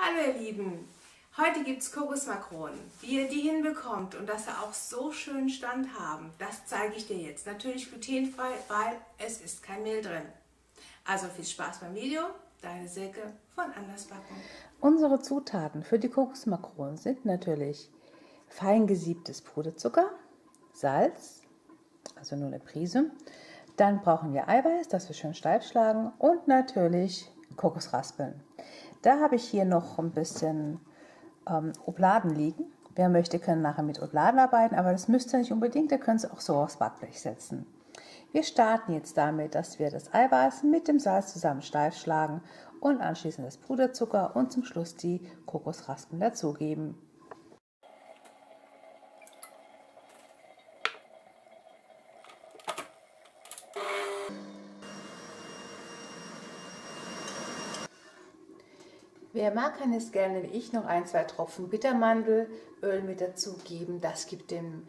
Hallo ihr Lieben, heute gibt es Kokosmakronen. Wie ihr die hinbekommt und dass sie auch so schön Stand haben, das zeige ich dir jetzt. Natürlich glutenfrei, weil es ist kein Mehl drin. Also viel Spaß beim Video, deine Silke von Andersbacken. Unsere Zutaten für die Kokosmakronen sind natürlich fein gesiebtes Puderzucker, Salz, also nur eine Prise. Dann brauchen wir Eiweiß, das wir schön steif schlagen und natürlich Kokosraspeln. Da habe ich hier noch ein bisschen ähm, Obladen liegen. Wer möchte, kann nachher mit Obladen arbeiten, aber das müsst ihr nicht unbedingt, ihr könnt es auch so aufs Backblech setzen. Wir starten jetzt damit, dass wir das Eiweiß mit dem Salz zusammen steif schlagen und anschließend das Puderzucker und zum Schluss die Kokosraspen dazugeben. Wer mag, kann es gerne wie ich noch ein, zwei Tropfen Bittermandelöl mit dazugeben. Das gibt dem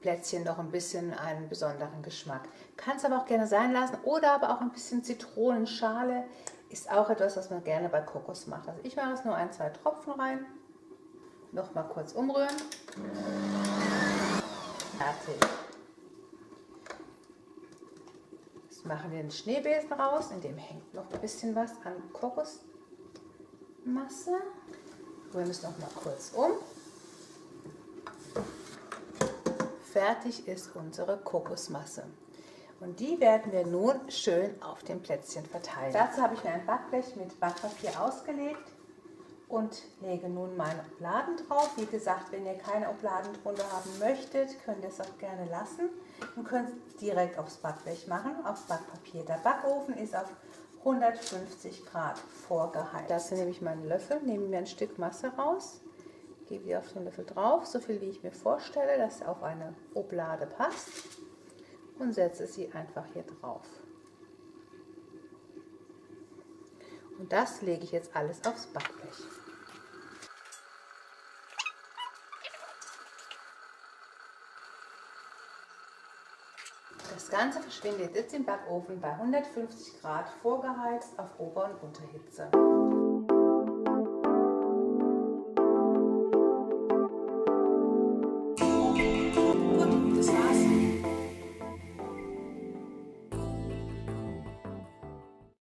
Plätzchen noch ein bisschen einen besonderen Geschmack. Kann es aber auch gerne sein lassen oder aber auch ein bisschen Zitronenschale ist auch etwas, was man gerne bei Kokos macht. Also ich mache es nur ein, zwei Tropfen rein. Noch mal kurz umrühren. Fertig. Jetzt machen wir den Schneebesen raus, in dem hängt noch ein bisschen was an Kokos. Masse. Rühren es noch mal kurz um. Fertig ist unsere Kokosmasse. Und die werden wir nun schön auf dem Plätzchen verteilen. Dazu habe ich mir ein Backblech mit Backpapier ausgelegt und lege nun meine Obladen drauf. Wie gesagt, wenn ihr keine Obladen drunter haben möchtet, könnt ihr es auch gerne lassen und könnt es direkt aufs Backblech machen, auf Backpapier. Der Backofen ist auf 150 Grad vorgeheizt. Dazu nehme ich meinen Löffel, nehme mir ein Stück Masse raus, gebe die auf den Löffel drauf, so viel wie ich mir vorstelle, dass auf eine Oblade passt und setze sie einfach hier drauf. Und das lege ich jetzt alles aufs Backblech. Das Ganze verschwindet jetzt im Backofen bei 150 Grad vorgeheizt auf Ober- und Unterhitze.